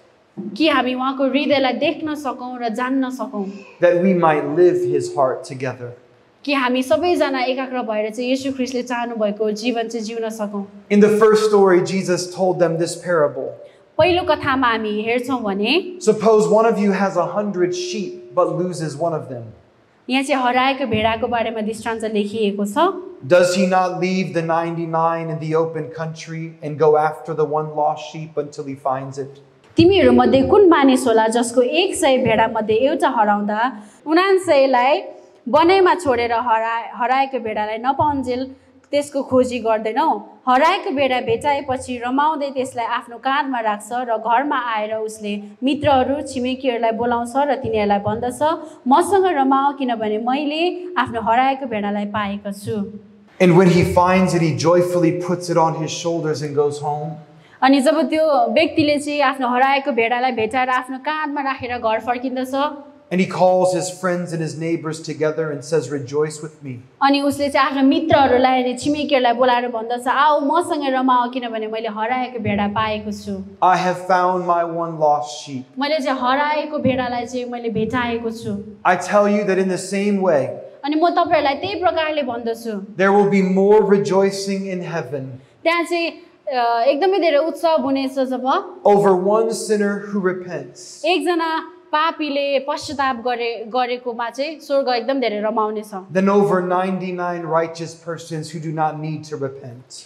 कि हामी उहाँको हृदयलाई देख्न सकौँ र जान्न सकौँ That we might live his heart together. कि हामी सबैजना एकाग्र भएर चाहिँ यसु ख्रिस्टले चाहनु भएको जीवन चाहिँ जिउन सकौँ In the first story, Jesus told them this parable. पहिलो कथामा हामी हेर्छौँ भने Suppose one of you has a hundred sheep but loses one of them. यहाँ चाहिँ हराएको भेडाको बारेमा दृष्टान्त लेखिएको छ Does he not leave the 99 in the open country and go after the one lost sheep until he finds it? तिमीहरूमध्ये कुन मानिस होला जसको एक सय भेडामध्ये एउटा हराउँदा उनान्सयलाई बनाइमा छोडेर हरा हराएको भेडालाई नपाउन्जेल त्यसको खोजी गर्दैनौ। हराएको भेडा भेटाएपछि रमाउँदै त्यसलाई आफ्नो काँधमा राख्छ र घरमा आएर उसले मित्रहरू छिमेकीहरूलाई बोलाउँछ र तिनीहरूलाई भन्दछ। मसँग रमाऊ किनभने मैले आफ्नो हराएको भेडालाई पाएको छु। And when he finds it, he joyfully puts it on his shoulders and goes home. अनि जब त्यो व्यक्तिले चाहिँ आफ्नो हराएको भेडालाई भेटाएर आफ्नो काँधमा राखेर घर फर्किँदछ And he calls his friends and his neighbors together and says, Rejoice with me. अनि उसले चाहिँ आफ्नो मित्रहरूलाई अनि छिमेकीहरूलाई बोलाएर भन्दछ आऊ मसँग रमाऊ किनभने मैले हराएको भेडा पाएको छु I have found my one lost sheep. मैले चाहिँ हराएको भेडालाई चाहिँ मैले भेटाएको छु I tell you that in the same way, अनि म तपाईँहरूलाई त्यही प्रकारले भन्दछु there will be more rejoicing in heaven त्यहाँ चाहिँ अ, एकदमै धेरै उत्सव हुनेछ जब over one sinner who repents एकजना पापीले पश्चाताप गरे गरेकोमा चाहिँ स्वर्ग एकदम धेरै रमाउनेछ than over 99 righteous persons who do not need to repent.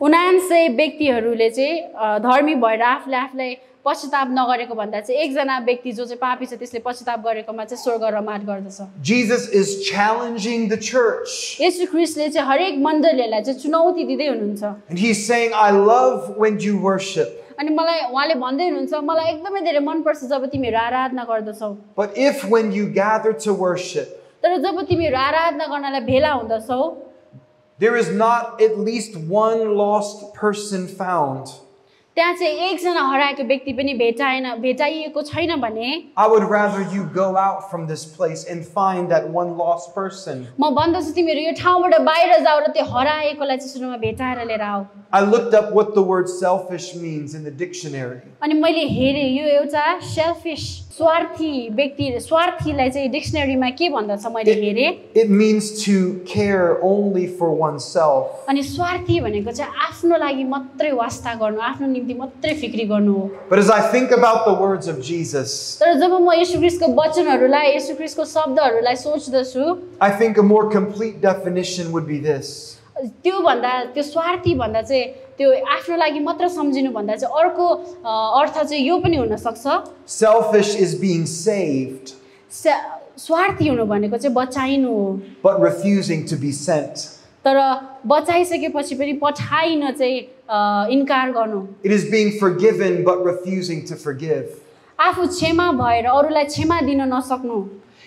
उनान्सय व्यक्तिहरूले चाहिँ धर्मी भएर आफूले आफूलाई पश्चाताप नगरेको भन्दा चाहिँ एकजना व्यक्ति जो चाहिँ पापी छ त्यसले पश्चाताप गरेकोमा चाहिँ स्वर्ग रमाट गर्दछ Jesus is challenging the church. Yesu ख्रिस्टले चाहिँ हरेक मण्डलीहरूलाई चाहिँ चुनौती दिँदै हुनुहुन्छ And he's saying, I love when you worship. अनि मलाई उहाँले भन्दै हुनुहुन्छ मलाई एकदमै धेरै मनपर्छ जब तिमीहरू आराधना गर्दछौ But if when you gather to worship, तर जब तिमीहरू आराधना गर्नलाई भेला हुँदछौ there is not at least one lost person found, त्यहाँ चाहिँ एकजना हराएको व्यक्ति पनि भेटाएन भेटाइएको छैन भने I would rather you go out from this place and find that one lost person. म भन्दछु तिमीहरू यो ठाउँबाट बाहिर जाऊ र त्यो हराएकोलाई चाहिँ सुरुमा भेटाएर लिएर आऊ I looked up what the word selfish means in the dictionary. अनि मैले हेरेँ यो एउटा सेल्फिस स्वार्थी व्यक्ति स्वार्थीलाई चाहिँ डिक्सनरीमा के भन्दछ मैले हेरेँ It means to care only for oneself. अनि स्वार्थी भनेको चाहिँ आफ्नो लागि मात्रै वास्ता गर्नु आफ्नो निम्ति मात्रै फिक्री गर्नु हो But as I think about the words of Jesus, तर जब म यसु ख्रिस्टको वचनहरूलाई यसु ख्रिस्टको शब्दहरूलाई सोच्दछु I think a more complete definition would be this त्योभन्दा त्यो स्वार्थी भन्दा चाहिँ त्यो आफ्नो लागि मात्र सम्झिनु भन्दा चाहिँ अर्को अर्थ चाहिँ यो पनि हुन सक्छ सेल्फिश इज बीइंग सेभ्ड स्वार्थी हुनु भनेको चाहिँ बचाइनु हो। But refusing to be sent तर बचाइसकेपछि पनि पठाइन चाहिँ इन्कार गर्नु। It is being forgiven but refusing to forgive आफू क्षमा भएर अरूलाई क्षमा दिन नसक्नु।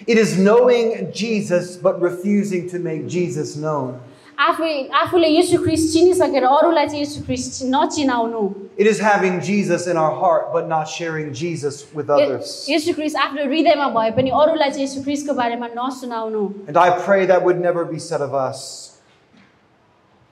It is knowing Jesus but refusing to make Jesus known आफै आफूले यसु ख्रिस्ट चिनिसकेर अरूलाई चाहिँ यसु ख्रिस्ट नचिनाउनु It is having Jesus in our heart, but not sharing Jesus with others. यसु ख्रिस्ट आफ्नो हृदयमा भए पनि अरूलाई चाहिँ यसु ख्रिस्टको बारेमा नसुनाउनु And I pray that would never be said of us.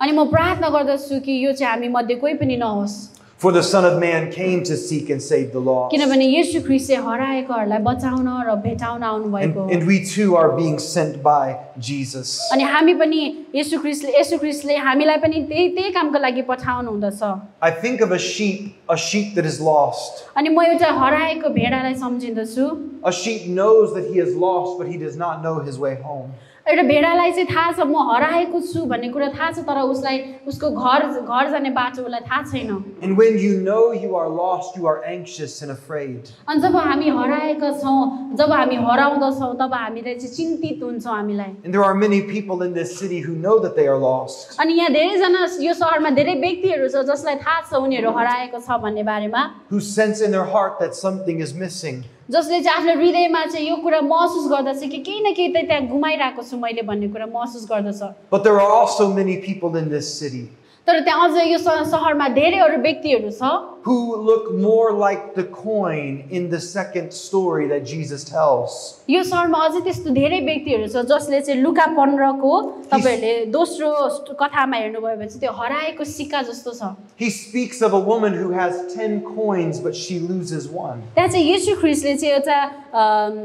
अनि म प्रार्थना गर्दछु कि यो चाहिँ हामी मध्ये कोही पनि नहोस् For the Son of Man came to seek and save the lost. किनभने यसु ख्रिस्ट चाहिँ हराएकोहरूलाई बचाउन र भेटाउन आउनु And, भएको हो and we too are being sent by Jesus. अनि हामी पनि यसु ख्रिस्टले यसु ख्रिस्टले हामीलाई पनि त्यही त्यही कामको लागि पठाउनु हुँदछ I think of a sheep, a sheep that is lost. अनि म एउटा हराएको भेडालाई सम्झिँदछु A sheep knows that he is lost, but he does not know his way home. एउटा भेडालाई चाहिँ थाहा छ म हराएको छु भन्ने कुरा थाहा छ तर उसलाई उसको घर घर जाने बाटो उसलाई थाहा छैन And when you know you are lost, you are anxious and afraid. अनि जब हामी हराएका छौँ जब हामी हराउँदछौँ तब हामीलाई चाहिँ चिन्तित हुन्छौँ हामीलाई And there are many people in this city who know that they are lost. अनि यहाँ धेरैजना यो सहरमा धेरै व्यक्तिहरू छ जसलाई थाहा छ उनीहरू हराएको छ भन्ने बारेमा Who sense in their heart that something is missing. जसले चाहिँ आफ्नो हृदयमा चाहिँ यो कुरा महसुस गर्दछ कि केही न केही त त्यहाँ गुमाइरहेको छु मैले भन्ने कुरा महसुस गर्दछ। But there are also many people in this city तर त्यहाँ अझ यो स- सहरमा धेरै अरू व्यक्तिहरू छ who look more like the coin in the second story that Jesus tells. यो सहरमा अझै त्यस्तो धेरै व्यक्तिहरू छ जसले चाहिँ लुका पन्ध्रको तपाईँहरूले दोस्रो स्ट- कथामा हेर्नुभयो भने चाहिँ त्यो हराएको सिक्का जस्तो छ He speaks of a woman who has 10 coins, but she loses one. त्यहाँ चाहिँ यीशु ख्रिस्टले चाहिँ एउटा अम,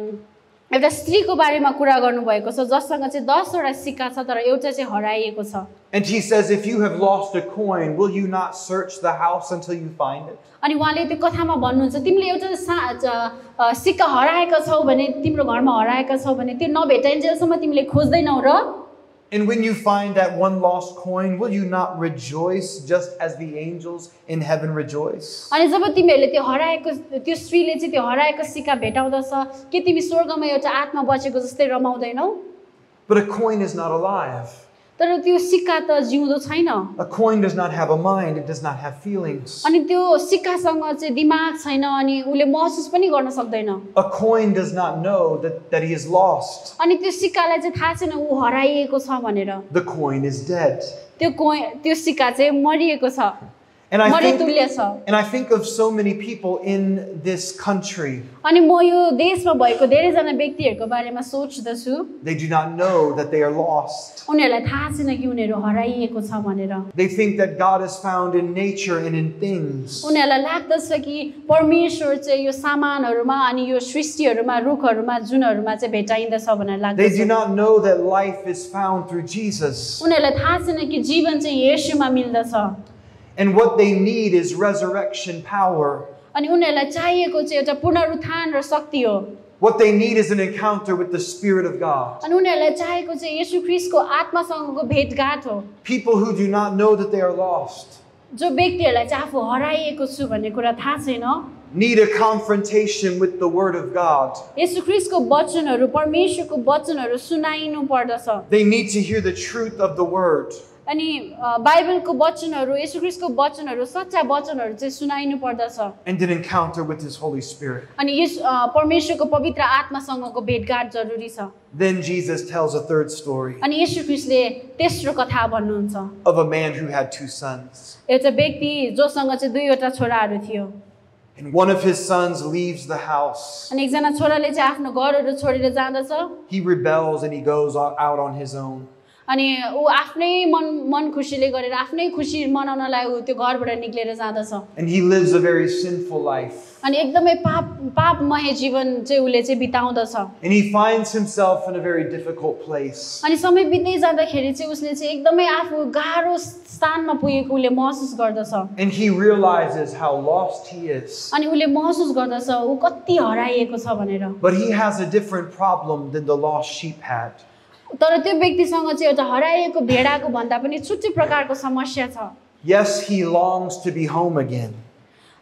एउटा स्त्रीको बारेमा कुरा गर्नुभएको छ जससँग चाहिँ दसवटा सिक्का छ तर एउटा चाहिँ हराइएको छ And he says, If you have lost a coin, will you not search the house until you find it? अनि उहाँले त्यो कथामा भन्नुहुन्छ तिमीले एउटा सिक्का हराएका छौ भने तिम्रो घरमा हराएका छौ भने त्यो नभेटाइन्जेलसम्म तिमीले खोज्दैनौ र And when you find that one lost coin, will you not rejoice just as the angels in heaven rejoice? अनि जब तिमीहरूले त्यो हराएको त्यो स्त्रीले चाहिँ त्यो हराएको सिक्का भेटाउँदछ के तिमी स्वर्गमा एउटा आत्मा बचेको जस्तै रमाउँदैनौ But a coin is not alive. तर त्यो सिक्का त जिउँदो छैन A coin does not have a mind, it does not have feelings. अनि त्यो सिक्कासँग चाहिँ दिमाग छैन अनि उसले महसुस पनि गर्न सक्दैन A coin does not know that, that he is lost. अनि त्यो सिक्कालाई चाहिँ थाहा छैन ऊ हराइएको छ भनेर The coin is dead. त्यो कोइ त्यो सिक्का चाहिँ मरिएको छ And I think, मरितुल्य छ and I think of so many people in this country. अनि म यो देशमा भएको धेरैजना व्यक्तिहरूको बारेमा सोच्दछु They do not know that they are lost. उनीहरूलाई थाहा छैन कि उनीहरू हराइएको छ भनेर They think that God is found in nature and in things. उनीहरूलाई लाग्दछ कि परमेश्वर चाहिँ यो सामानहरूमा अनि यो सृष्टिहरूमा रुखहरूमा जुनहरूमा चाहिँ भेटाइँदछ भनेर They do लाग्दछ not know that life is found through Jesus. उनीहरूलाई थाहा छैन कि जीवन चाहिँ येशूमा मिल्दछ And what they need is resurrection power. अनि उनीहरूलाई चाहिएको चाहिँ एउटा पुनरुत्थान र शक्ति हो What they need is an encounter with the Spirit of God. अनि उनीहरूलाई चाहिएको चाहिँ यसु ख्रिस्टको आत्मासँगको भेटघाट हो People who do not know that they are lost जो व्यक्तिहरूलाई चाहिँ आफू हराइएको छु भन्ने कुरा थाहा छैन need a confrontation with the Word of God. Yesu ख्रिस्टको वचनहरू परमेश्वरको वचनहरू सुनाइनु पर्दछ They need to hear the truth of the Word. अनि अ, बाइबलको वचनहरू यसु ख्रिस्टको वचनहरू सच्चा वचनहरू चाहिँ सुनाइनु पर्दछ and an encounter with His Holy Spirit. अनि यस अ, परमेश्वरको पवित्र आत्मासँगको भेटघाट जरुरी छ Then Jesus tells a third story अनि यसु ख्रिस्टले तेस्रो कथा भन्नुहुन्छ of a man who had two sons. एउटा व्यक्ति जोसँग चाहिँ दुईवटा छोराहरू थियो And one of his sons leaves the house. अनि एकजना छोराले चाहिँ आफ्नो घरहरू छोडेर जाँदछ He rebels and he goes o- out on his own. अनि ऊ आफ्नै मन मन खुसीले गरेर आफ्नै खुसी मनाउनलाई ऊ त्यो घरबाट निक्लेर जाँदछ. अनि एकदमै पाप पापमय जीवन चाहिँ उसले चाहिँ बिताउँदछ. अनि समय बित्दै जाँदाखेरि चाहिँ उसले चाहिँ एकदमै आफू गाह्रो स्थानमा पुगेको उसले महसुस गर्दछ. अनि उसले महसुस गर्दछ ऊ कति हराइएको छ भनेर But he has a different problem than the lost sheep had. तर त्यो व्यक्तिसँग चाहिँ एउटा हराइएको भेडाको भन्दा पनि छुट्टै प्रकारको समस्या छ। Yes, he longs to be home again,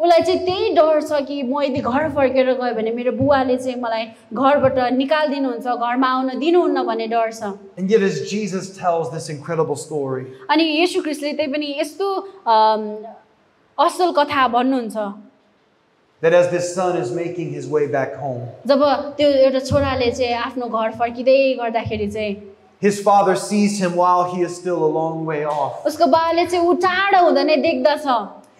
उसलाई चाहिँ त्यही डर छ कि म यदि घर फर्केर गयो भने मेरो बुवाले चाहिँ मलाई घरबाट निकालिदिनुहुन्छ घरमा आउन दिनुहुन्न भन्ने डर छ। अनि यशु ख्रिस्टले त्यही पनि यस्तो असल कथा भन्नुहुन्छ। that as this son is making his way back home, जब त्यो एउटा छोराले चाहिँ आफ्नो घर फर्किँदै गर्दाखेरि चाहिँ his father sees him while he is still a long way off, उसको बाबाले चाहिँ ऊ टाढो हुँदा नै देख्दछ।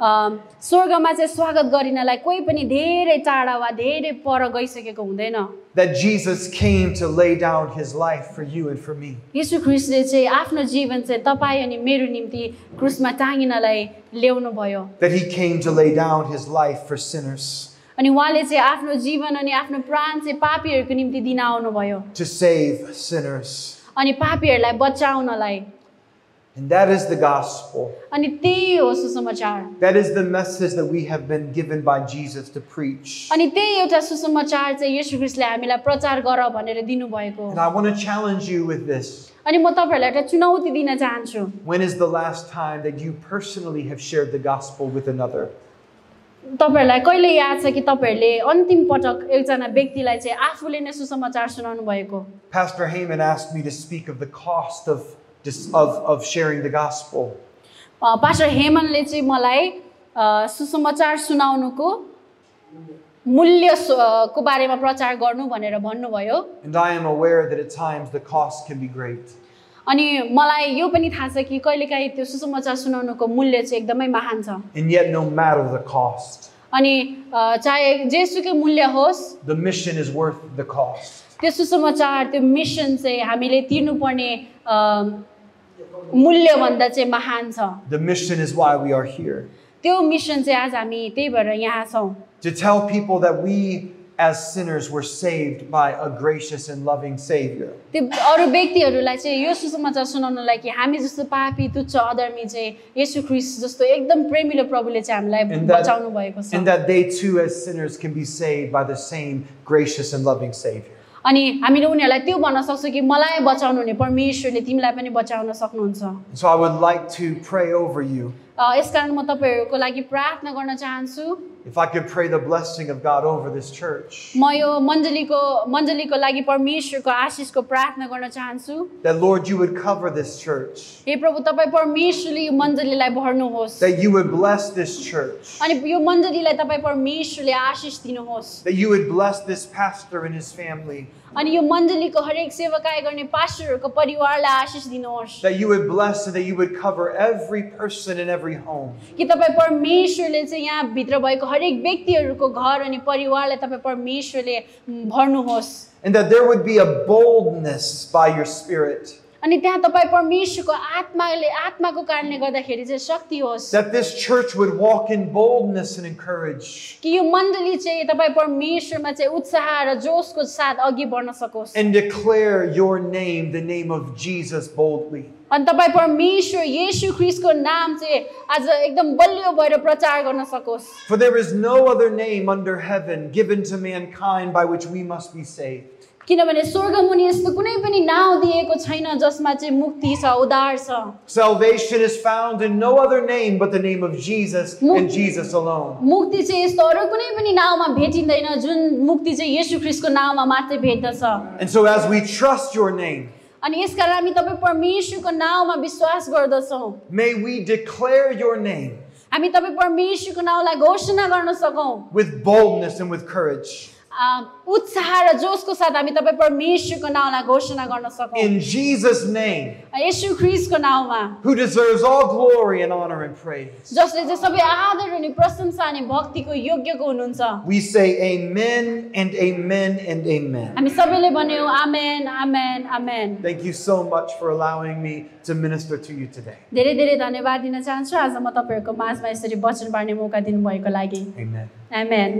स्वर्गमा चाहिँ स्वागत गरिनलाई कोही पनि धेरै टाढा वा धेरै पर गइसकेको हुँदैन। That Jesus came to lay down his life for you and for me. यीशु ख्रिस्टले चाहिँ आफ्नो जीवन चाहिँ तपाईँ अनि मेरो निम्ति क्रुसमा टाँगिनलाई ल्याउनु भयो। That he came to lay down his life for sinners, अनि उहाँले चाहिँ आफ्नो जीवन अनि आफ्नो प्राण चाहिँ पापीहरूको निम्ति दिन आउनुभयो to save sinners. अनि पापीहरूलाई बचाउनलाई। And that is the gospel. अनि त्यही हो सुसमाचार That is the message that we have been given by Jesus to preach. अनि त्यही एउटा सुसमाचार चाहिँ यशु ख्रिस्टले हामीलाई प्रचार गर भनेर दिनुभएको And I want to challenge you with this. अनि म तपाईँहरूलाई एउटा चुनौती दिन चाहन्छु When is the last time that you personally have shared the gospel with another? तपाईँहरूलाई कहिले याद छ कि तपाईँहरूले अन्तिम पटक एकजना व्यक्तिलाई चाहिँ आफूले नै सुसमाचार सुनाउनु भएको Pastor Heyman asked me to speak of the cost of, of, of sharing the gospel. A, pastor हेमनले चाहिँ मलाई अ, सुसमाचार सुनाउनुको मूल्य सु- अ, को बारेमा प्रचार गर्नु भनेर भन्नुभयो And I am aware that at times the cost can be great. अनि मलाई यो पनि थाहा छ कि कहिलेकाहीँ त्यो सुसमाचार सुनाउनुको मूल्य चाहिँ एकदमै महान छ And yet, no matter the cost, अनि अ, चाहे जेसुकै मूल्य होस् the mission is worth the cost. त्यो सुसमाचार त्यो मिसन चाहिँ हामीले तिर्नुपर्ने अ, मूल्यभन्दा चाहिँ महान छ The mission is why we are here. त्यो मिसन चाहिँ आज हामी त्यही भएर यहाँ छौँ To tell people that we as sinners were saved by a gracious and loving Savior. त्यो अरू व्यक्तिहरूलाई चाहिँ यो सुसमाचार सुनाउनलाई कि हामी जस्तो पापी तुच्छ अधर्मी चाहिँ यसु ख्रिस्ट जस्तो एकदम प्रेमिलो प्रभुले चाहिँ हामीलाई And that, बचाउनु भएको छ and that they too, as sinners, can be saved by the same gracious and loving Savior. अनि हामीले उनीहरूलाई त्यो भन्न सक्छौँ कि मलाई बचाउनु हुने परमेश्वरले तिमीलाई पनि बचाउन सक्नुहुन्छ So I would like to pray over you. अ, यसकारण म तपाईँहरूको लागि प्रार्थना गर्न चाहन्छु If I could pray the blessing of God over this church, म यो मण्डलीको मण्डलीको लागि परमेश्वरको आशिषको प्रार्थना गर्न चाहन्छु that Lord, you would cover this church, हे प्रभु तपाईँ परमेश्वरले यो मण्डलीलाई भर्नुहोस् that you would bless this church, अनि यो मण्डलीलाई तपाईँ परमेश्वरले आशिष दिनुहोस् that you would bless this pastor and his family, अनि यो मण्डलीको हरेक सेवाकाय गर्ने पास्टरहरूको परिवारलाई आशिष दिनुहोस् that you would bless and that you would cover every person in every home. कि तपाईँ परमेश्वरले चाहिँ यहाँभित्र भएको हरेक व्यक्तिहरूको घर अनि परिवारलाई तपाईँ परमेश्वरले म, भर्नुहोस् And that there would be a boldness by your Spirit, अनि त्यहाँ तपाईँ परमेश्वरको आत्माले आत्माको कारणले गर्दाखेरि चाहिँ शक्ति होस् that this church would walk in boldness and encourage, कि यो मण्डली चाहिँ तपाईँ परमेश्वरमा चाहिँ उत्साह र जोसको साथ अघि बढ्न सकोस् and declare your name, the name of Jesus, boldly. अनि तपाईँ परमेश्वर येशू ख्रिस्टको नाम चाहिँ आज एकदम बलियो भएर प्रचार गर्न सकोस् For there is no other name under heaven given to mankind by which we must be saved. किनभने स्वर्गमुनि यस्तो कुनै पनि नाउँ दिएको छैन जसमा चाहिँ मुक्ति छ उद्धार छ Salvation is found in no other name but the name of Jesus and Jesus alone. मुक्ति चाहिँ यस्तो अरू कुनै पनि नाउँमा भेटिँदैन जुन मुक्ति चाहिँ येशू ख्रिस्टको नाउँमा मात्रै भेट्दछ And so, as we trust your name, अनि यसकारण हामी तपाईँ परमेश्वरको नाउँमा विश्वास गर्दछौँ may we declare your name हामी तपाईँ परमेश्वरको नाउँलाई घोषणा गर्न सकौँ with boldness and with courage. आ, उत्साह र जोसको साथ हामी तपाईँ परमेश्वरको नाउँलाई घोषणा गर्न सकौँ In Jesus' name, Yeshu ख्रिस्टको नाउँमा who deserves all glory and honor and praise. जसले चाहिँ सबै आदर अनि प्रशंसा अनि भक्तिको योग्यको हुनुहुन्छ We say amen and amen and amen. हामी सबैले भन्यौँ आमेन आमेन आमेन Thank you so much for allowing me to minister to you today. धेरै धेरै धन्यवाद दिन चाहन्छु आज म तपाईँहरूको माझमा यसरी वचन बाँड्ने मौका दिनुभएको लागि Amen. आमेन